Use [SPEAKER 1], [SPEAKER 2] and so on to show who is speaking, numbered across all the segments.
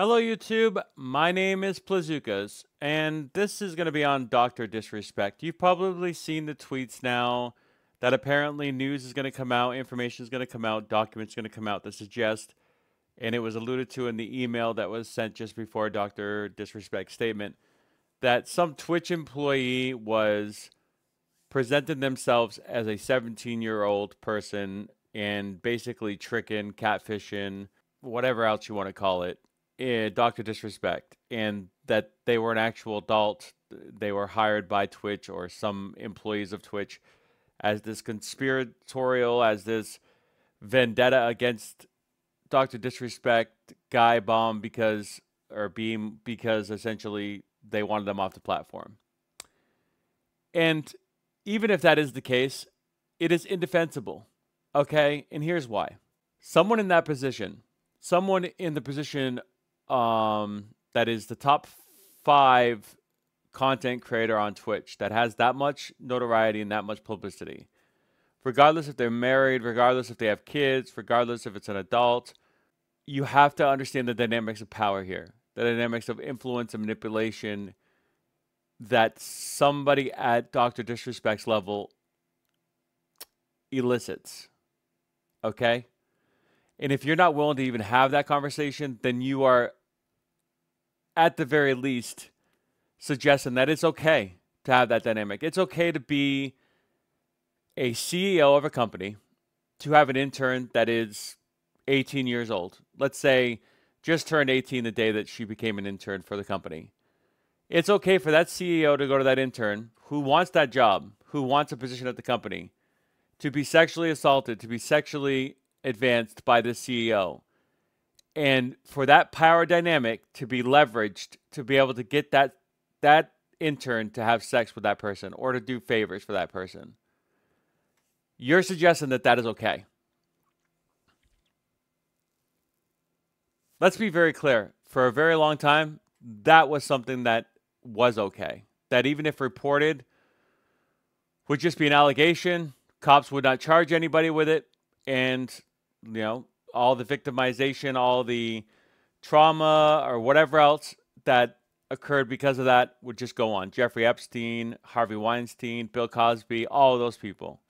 [SPEAKER 1] Hello, YouTube. My name is Plazookas, and this is going to be on Dr. Disrespect. You've probably seen the tweets now that apparently news is going to come out, information is going to come out, documents going to come out that suggest, and it was alluded to in the email that was sent just before Dr. Disrespect statement, that some Twitch employee was presenting themselves as a 17 year old person and basically tricking, catfishing, whatever else you want to call it uh, Dr. Disrespect and that they were an actual adult. They were hired by Twitch or some employees of Twitch as this conspiratorial, as this vendetta against Dr. Disrespect, Guy Bomb, because, or Beahm, because essentially they wanted them off the platform. And even if that is the case, it is indefensible. Okay? And here's why. Someone in that position, someone in the position um, that is the top five content creator on Twitch that has that much notoriety and that much publicity. Regardless if they're married, regardless if they have kids, regardless if it's an adult, you have to understand the dynamics of power here, the dynamics of influence and manipulation that somebody at Dr. Disrespect's level elicits. Okay? And if you're not willing to even have that conversation, then you are at the very least, suggesting that it's okay to have that dynamic. It's okay to be a CEO of a company, to have an intern that is 18 years old. Let's say just turned 18 the day that she became an intern for the company. It's okay for that CEO to go to that intern who wants that job, who wants a position at the company, to be sexually assaulted, to be sexually advanced by the CEO and for that power dynamic to be leveraged to be able to get that that intern to have sex with that person or to do favors for that person you're suggesting that that is okay. Let's be very clear. For a very long time that was something that was okay. That even if reported would just be an allegation. Cops would not charge anybody with it. And you know all the victimization, all the trauma, or whatever else that occurred because of that would just go on. Jeffrey Epstein, Harvey Weinstein, Bill Cosby, all those people.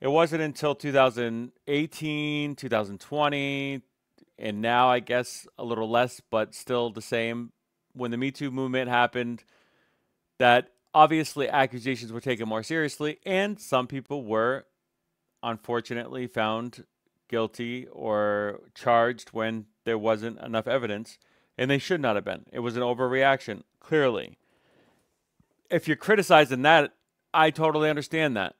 [SPEAKER 1] It wasn't until 2018, 2020, and now I guess a little less, but still the same, when the Me Too movement happened, that obviously accusations were taken more seriously, and some people were unfortunately found guilty or charged when there wasn't enough evidence, and they should not have been. It was an overreaction, clearly. If you're criticizing that, I totally understand that.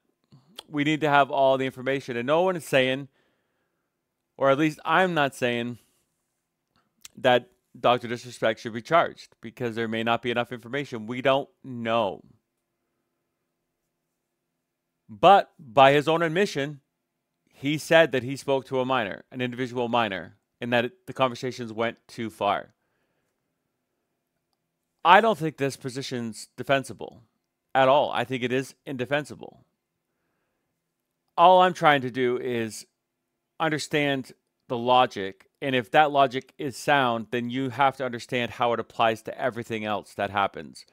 [SPEAKER 1] We need to have all the information, and no one is saying, or at least I'm not saying, that Dr. Disrespect should be charged because there may not be enough information. We don't know. But by his own admission, he said that he spoke to a minor, an individual minor, and that it, the conversations went too far. I don't think this position's defensible at all. I think it is indefensible. All I'm trying to do is understand the logic. And if that logic is sound, then you have to understand how it applies to everything else that happens.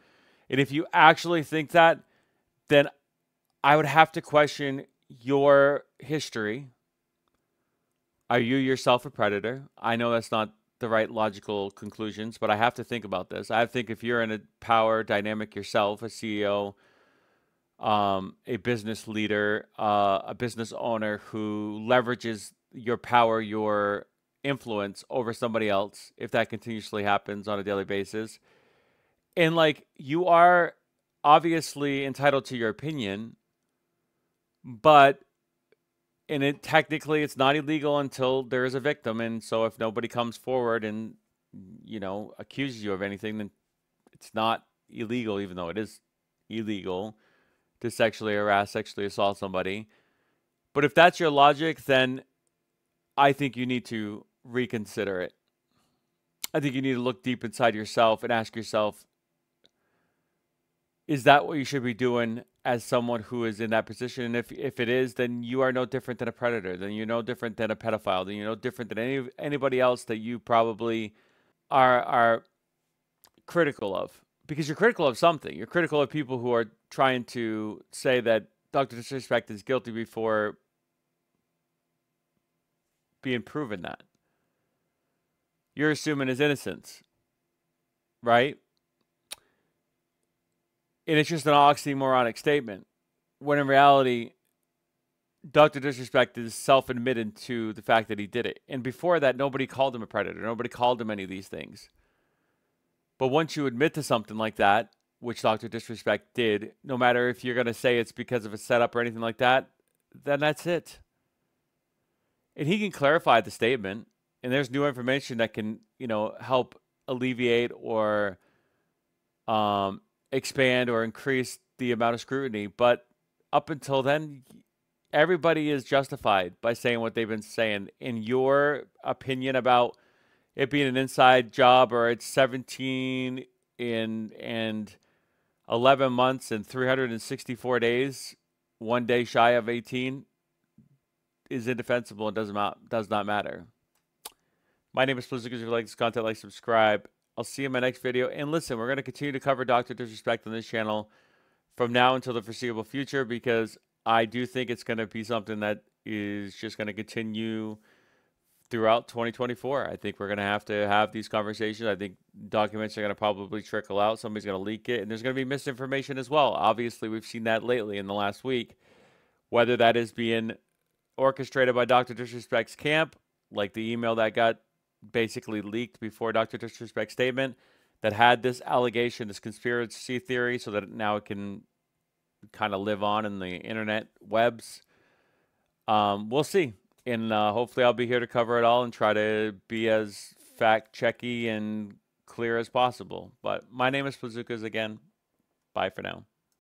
[SPEAKER 1] And if you actually think that, then I would have to question your history. Are you yourself a predator? I know that's not the right logical conclusions, but I have to think about this. I think if you're in a power dynamic yourself, a CEO, um, a business leader, uh, a business owner who leverages your power, your influence over somebody else, if that continuously happens on a daily basis, and like you are obviously entitled to your opinion, but and it technically it's not illegal until there is a victim and so if nobody comes forward and you know accuses you of anything then it's not illegal even though it is illegal to sexually harass sexually assault somebody. But if that's your logic then i think you need to reconsider it. I think you need to look deep inside yourself and ask yourself is that what you should be doing as someone who is in that position? And if if it is, then you are no different than a predator. Then you're no different than a pedophile. Then you're no different than any anybody else that you probably are are critical of because you're critical of something. You're critical of people who are trying to say that Dr. Disrespect is guilty before being proven that. You're assuming his innocence, right? And it's just an oxymoronic statement. When in reality, Dr. Disrespect is self admitted to the fact that he did it. And before that, nobody called him a predator. Nobody called him any of these things. But once you admit to something like that, which Dr. Disrespect did, no matter if you're going to say it's because of a setup or anything like that, then that's it. And he can clarify the statement, and there's new information that can, you know, help alleviate or um, expand or increase the amount of scrutiny. But up until then, everybody is justified by saying what they've been saying. In your opinion about it being an inside job or it's 17 in and 11 months and 364 days, one day shy of 18, is indefensible and doesn't ma- does not matter. My name is Blizzard. If you like this content, like, subscribe. I'll see you in my next video. And listen, we're going to continue to cover Dr. Disrespect on this channel from now until the foreseeable future because I do think it's going to be something that is just going to continue throughout 2024. I think we're going to have to have these conversations. I think documents are going to probably trickle out. Somebody's going to leak it, and there's going to be misinformation as well. Obviously, we've seen that lately in the last week. Whether that is being orchestrated by Dr. Disrespect's camp, like the email that got basically leaked before Dr. Disrespect's statement that had this allegation, this conspiracy theory, so that now it can kind of live on in the internet webs. Um, we'll see. And uh, hopefully, I'll be here to cover it all and try to be as fact checky and clear as possible. But my name is Plazookas again. Bye for now.